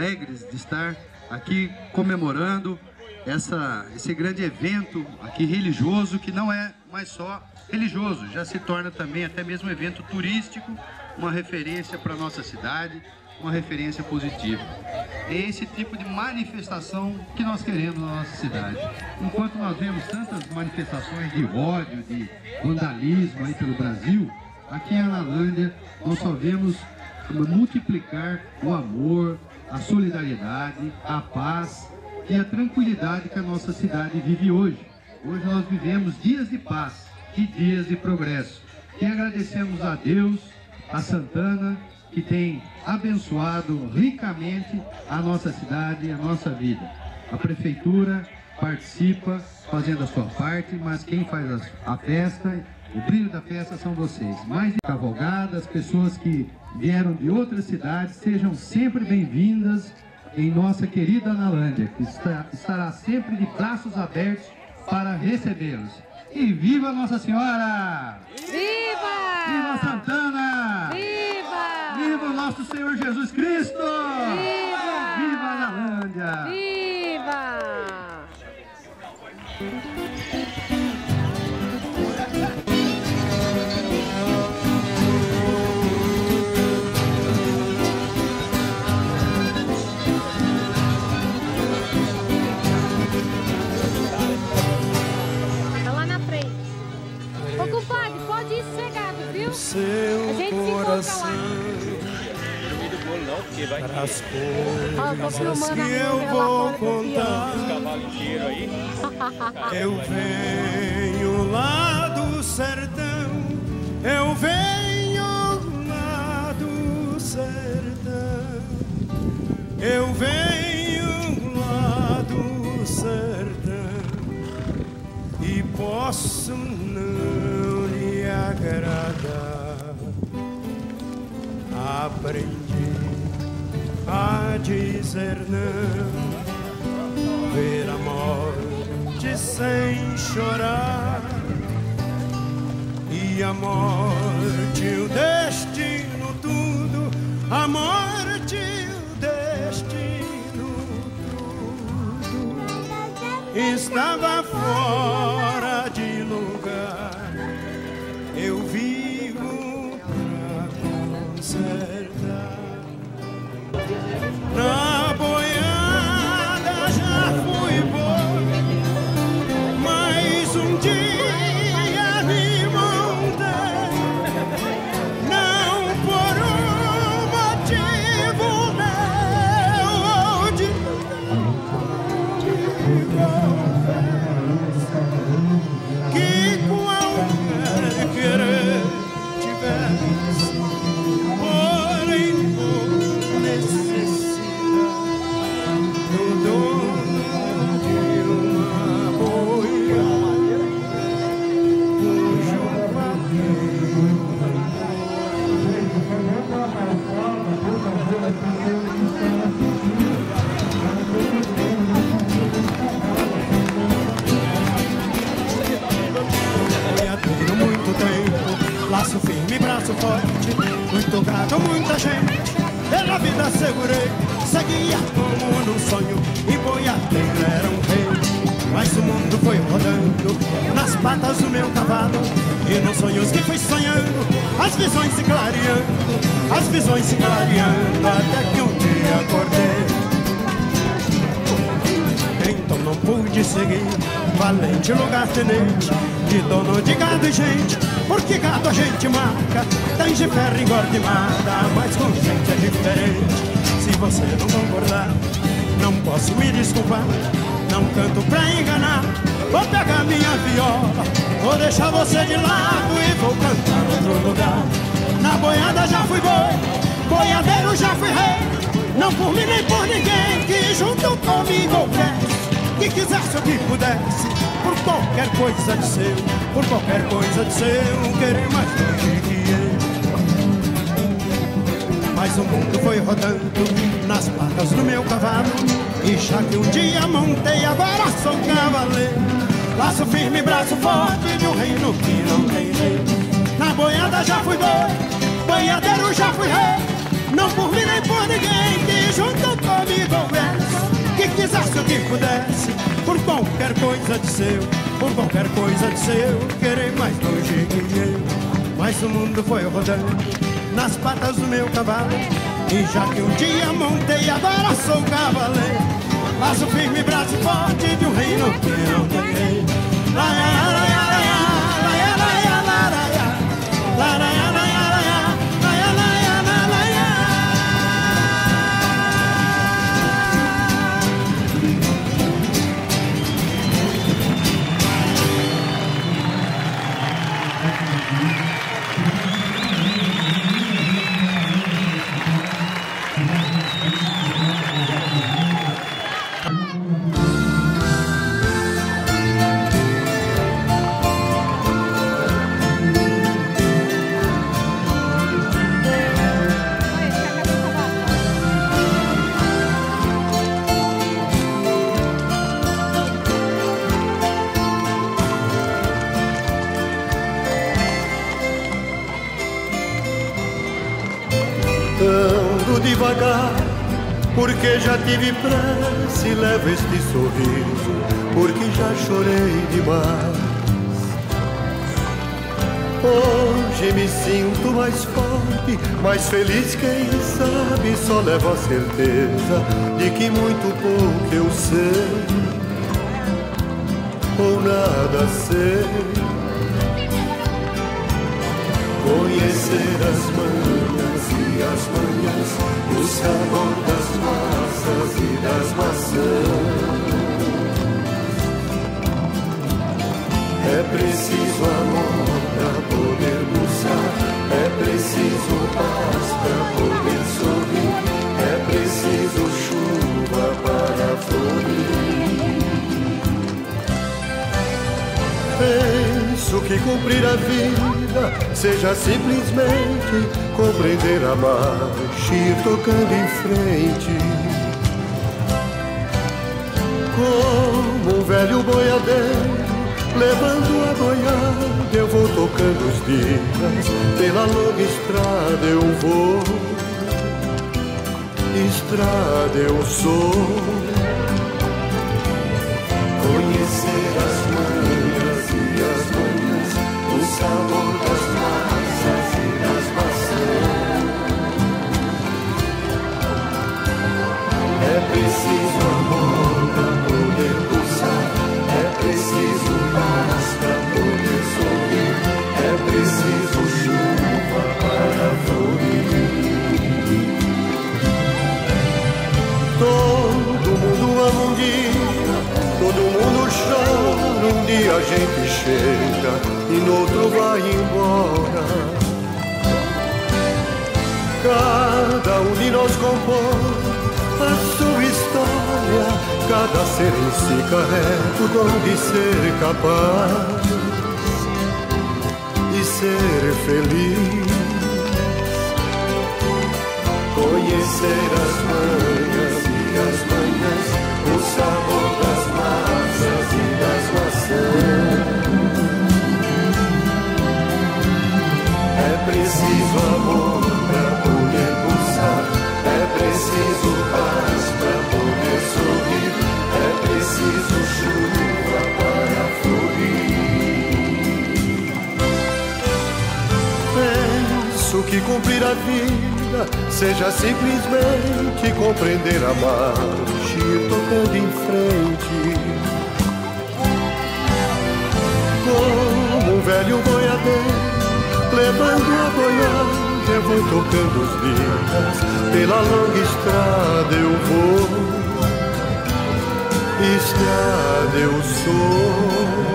alegres de estar aqui comemorando essa, esse grande evento aqui religioso, que não é mais só religioso, já se torna também até mesmo um evento turístico, uma referência para a nossa cidade, uma referência positiva. É esse tipo de manifestação que nós queremos na nossa cidade. Enquanto nós vemos tantas manifestações de ódio, de vandalismo aí pelo Brasil, aqui em Analândia nós só vemos multiplicar o amor, a solidariedade, a paz e a tranquilidade que a nossa cidade vive hoje. Hoje nós vivemos dias de paz e dias de progresso. E agradecemos a Deus, a Santana, que tem abençoado ricamente a nossa cidade e a nossa vida. A prefeitura participa fazendo a sua parte, mas quem faz a festa, o brilho da festa são vocês. Mais cavalgadas, pessoas que vieram de outras cidades, sejam sempre bem-vindas em nossa querida Analândia, que está, estará sempre de braços abertos para recebê-los. E viva Nossa Senhora! Viva! Viva Santana! Nosso Senhor Jesus Cristo! Viva! Viva Analândia! Viva! As tô coisas filmando que eu vou contar. Eu venho lá do sertão, eu venho lá do sertão, eu venho lá do sertão e posso não lhe agradar. Aprendi a dizer não. Ver a morte sem chorar. E a morte o destino tudo. A morte o destino tudo. Estava fora gado, muita gente, pela vida segurei, seguia como num sonho, e boiadeiro era um rei. Mas o mundo foi rodando nas patas do meu cavalo E nos sonhos que fui sonhando As visões se clareando As visões se clareando Até que um dia acordei então não pude seguir Valente lugar tenente De dono de gado e gente. Porque gado a gente marca? Tem de ferro engorda e mata Mas com gente é diferente. Se você não concordar Não posso me desculpar. Não canto pra enganar Vou pegar minha viola. Vou deixar você de lado E vou cantar outro lugar. Na boiada já fui boi Boiadeiro já fui rei. Não por mim nem por ninguém que junto comigo houvesse que quisesse ou que pudesse, por qualquer coisa de seu, por qualquer coisa de seu, querer mais longe que eu. Mas o mundo foi rodando nas patas do meu cavalo, e já que um dia montei, agora sou cavaleiro. Laço firme, braço forte de um reino que não tem lei. Na boiada já fui boi, banhadeiro já fui rei. Não por mim nem por ninguém que junto comigo houvesse que quisesse o que pudesse, coisa de seu, por qualquer coisa de seu, querer mais longe que eu. Mas o mundo foi rodando nas patas do meu cavalo, e já que um dia montei, agora sou cavaleiro. Laço firme, braço forte de um reino que não tem rei. devagar, já tive pressa e levo este sorriso, porque já chorei demais. Hoje me sinto mais forte, mais feliz, quem sabe só levo a certeza de que muito pouco eu sei, ou nada sei. Conhecer as e as manhãs o sabor das massas e das maçãs. É preciso amor para poder buscar, é preciso paz para poder sorrir, é preciso chuva para florir. Penso que cumprir a vida seja simplesmente compreender a marcha ir tocando em frente. Como um velho boiadeiro, levando a boiada, eu vou tocando os dias, pela longa estrada eu vou, estrada eu sou. Conhecer as a gente chega e no outro vai embora. Cada um de nós compõe a sua história, cada ser em si carrega o dom de ser capaz e ser feliz. Conhecer as manhas e as manhãs, o sabor das preciso amor para poder pulsar, é preciso paz para poder sorrir, é preciso chuva para fluir. Penso que cumprir a vida seja simplesmente compreender a marcha e tocando em frente. Como um velho boiadeiro levando a boiada, eu vou tocando os dias. Pela longa estrada eu vou, estrada eu sou.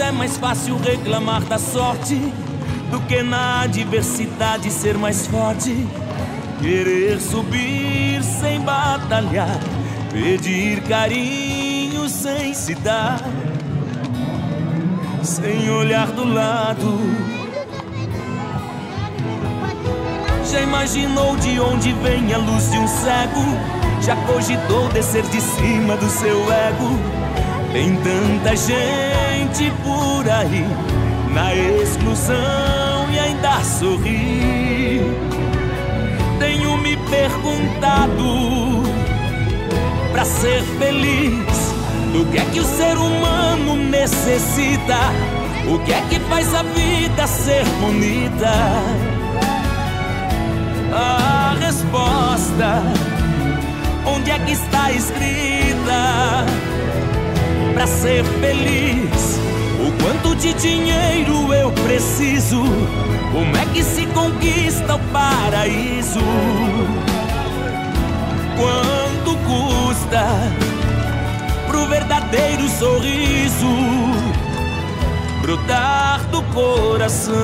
É mais fácil reclamar da sorte do que na adversidade ser mais forte. Querer subir sem batalhar, pedir carinho sem se dar, sem olhar do lado. Já imaginou de onde vem a luz de um cego? Já cogitou descer de cima do seu ego? Tem tanta gente por aí na exclusão e ainda sorri. Tenho me perguntado para ser feliz, do que é que o ser humano necessita? O que é que faz a vida ser bonita? A resposta, onde é que está escrita? Para ser feliz o quanto de dinheiro eu preciso? Como é que se conquista o paraíso? Quanto custa pro verdadeiro sorriso brotar do coração?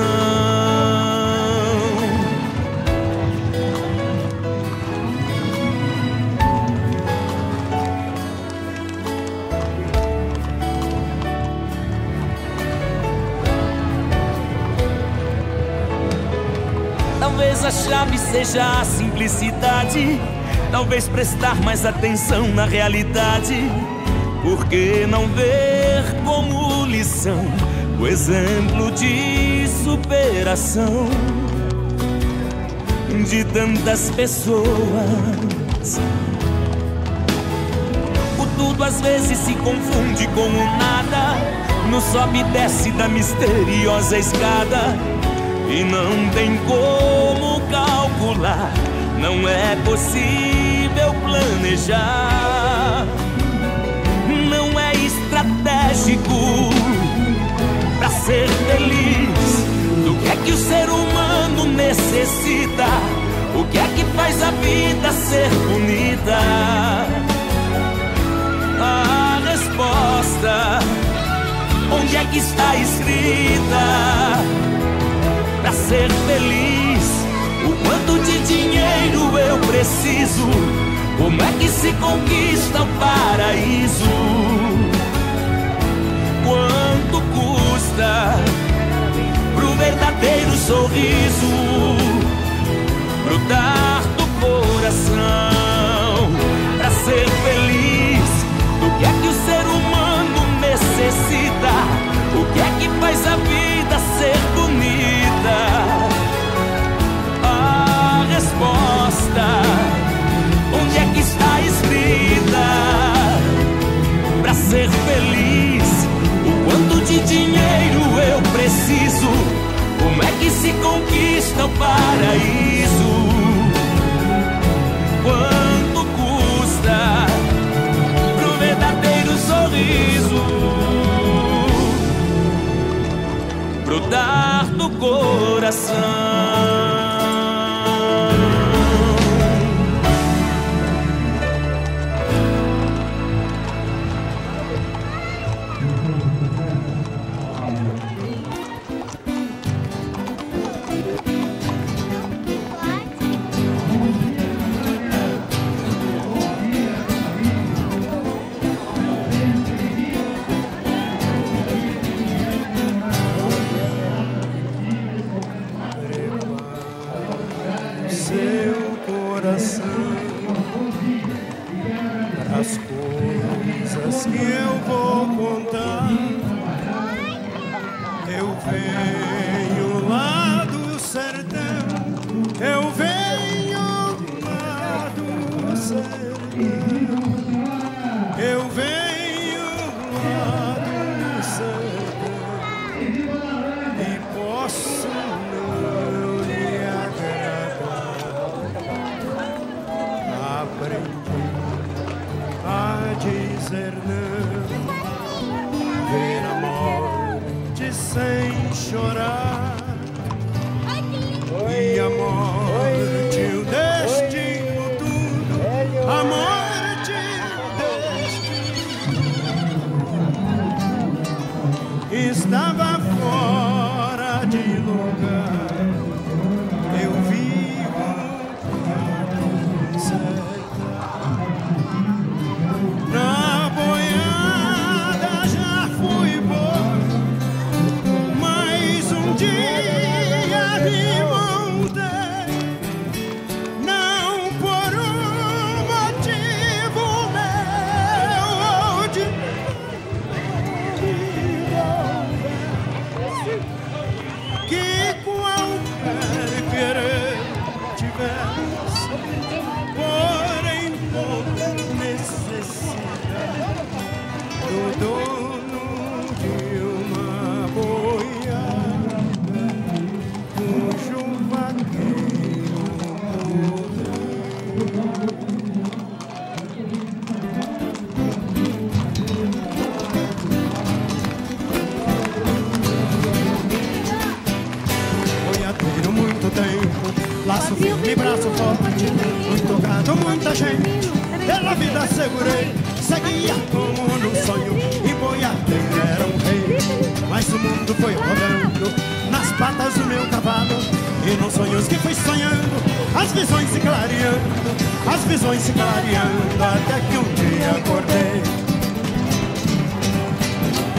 A chave seja a simplicidade. Talvez prestar mais atenção na realidade. Por que não ver como lição o exemplo de superação de tantas pessoas? O tudo às vezes se confunde com o nada. No sobe e desce da misteriosa escada e não tem como calcular, não é possível planejar, não é estratégico para ser feliz. Do que é que o ser humano necessita? O que é que faz a vida ser bonita? A resposta, onde é que está escrita? Preciso? Como é que se conquista o paraíso? Quanto custa pro verdadeiro sorriso brotar do coração para ser feliz? Do que é que o ser humano necessita? O que é que faz a vida ser dinheiro eu preciso? Como é que se conquista o paraíso? Quanto custa pro verdadeiro sorriso? brotar do coração. Sem chorar do meu cavalo, e nos sonhos que fui sonhando, as visões se clareando, as visões se clareando, até que um dia acordei.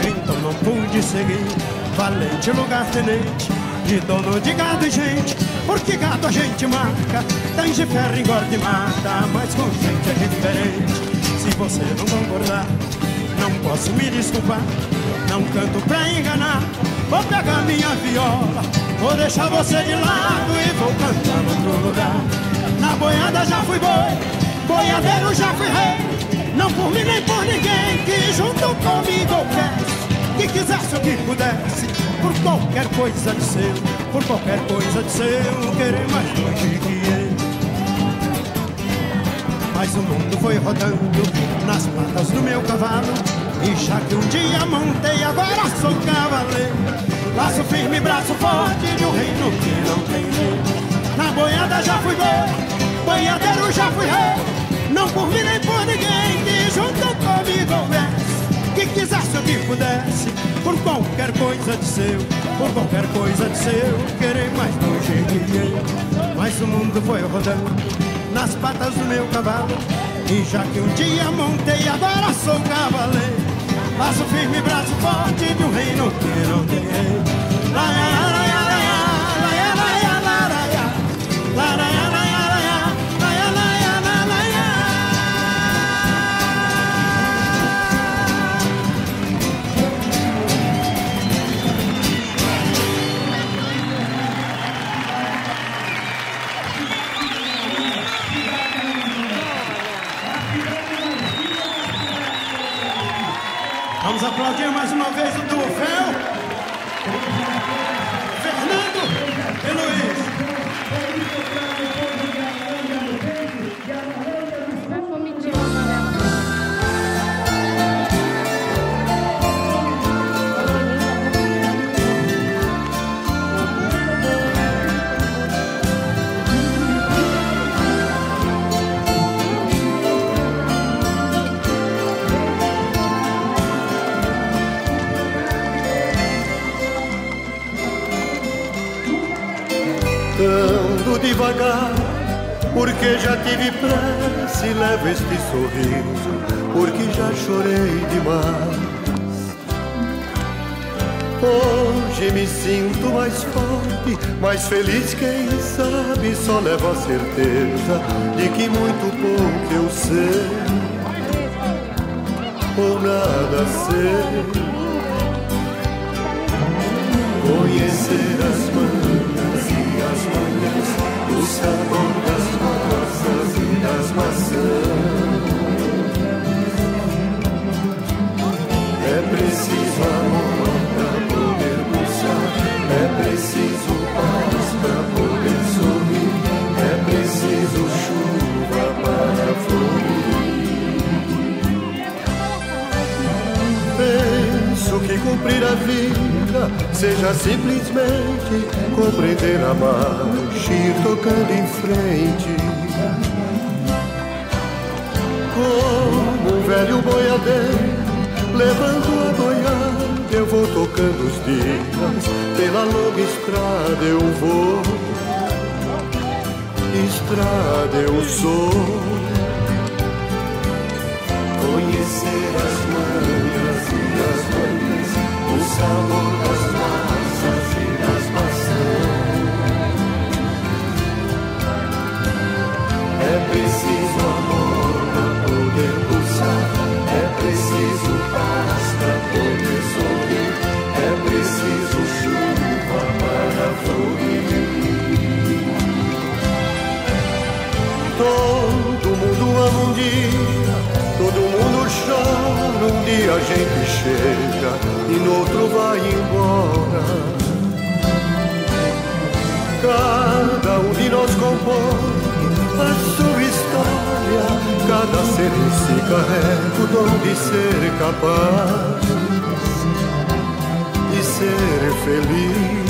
Então não pude seguir Valente lugar tenente De dono de gado e gente. Porque gado a gente marca Tem de ferro engorda e mata Mas com gente é diferente. Se você não concordar Não posso me desculpar. Não canto pra enganar Vou pegar minha viola Vou deixar você de lado E vou cantar no outro lugar Na boiada já fui boi Boiadeiro já fui rei Não por mim nem por ninguém Que junto comigo houvesse que quisesse o que pudesse, por qualquer coisa de seu, por qualquer coisa de seu, querer mais longe que eu. Mas o mundo foi rodando nas patas do meu cavalo, e já que um dia montei, agora sou cavaleiro. Laço firme, braço forte de um reino que não tem lei. Na boiada já fui boi, boiadeiro já fui rei, não por mim nem por ninguém que junto comigo houvesse que quisesse o que pudesse, por qualquer coisa de seu, por qualquer coisa de seu, querer mais que eu. Mas o mundo foi rodando nas patas do meu cavalo, e já que um dia sou cavaleiro. Laço firme, braço forte de um reino que não tem aplaudir mais uma vez o e levo este sorriso, porque já chorei demais. Hoje me sinto mais forte, mais feliz, quem sabe só levo a certeza de que muito pouco eu sei, ou nada sei. Conhecer as manhas e as manhas, o sabor cumprir a vida seja simplesmente compreender a marcha ir tocando em frente. Como um velho boiadeiro Levando a boiada eu vou tocando os dias Pela longa estrada eu vou Estrada eu sou Conhecer as manhas Todo mundo ama um dia, dia a gente chega e no outro vai embora. Cada um de nós compõe a sua história. Cada ser em si carrega o dom de ser capaz de ser feliz.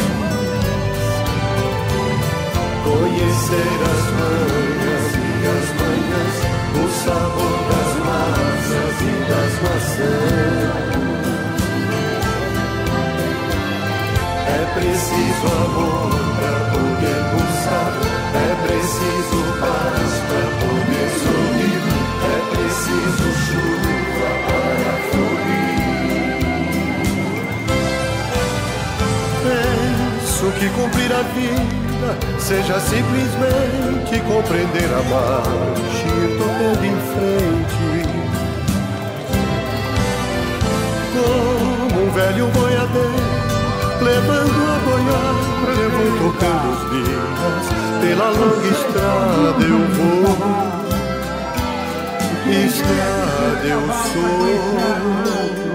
Conhecer as manhas e as manhas, o sabor das massas e das maçãs. É preciso amor para poder pulsar, é preciso paz para poder sorrir, é preciso chuva para florir. Penso que cumprir a vida seja simplesmente compreender a marcha e ir tocando em frente. Velho boiadeiro levando a boiada, eu vou tocando os dias, pela longa estrada eu vou, estrada eu sou.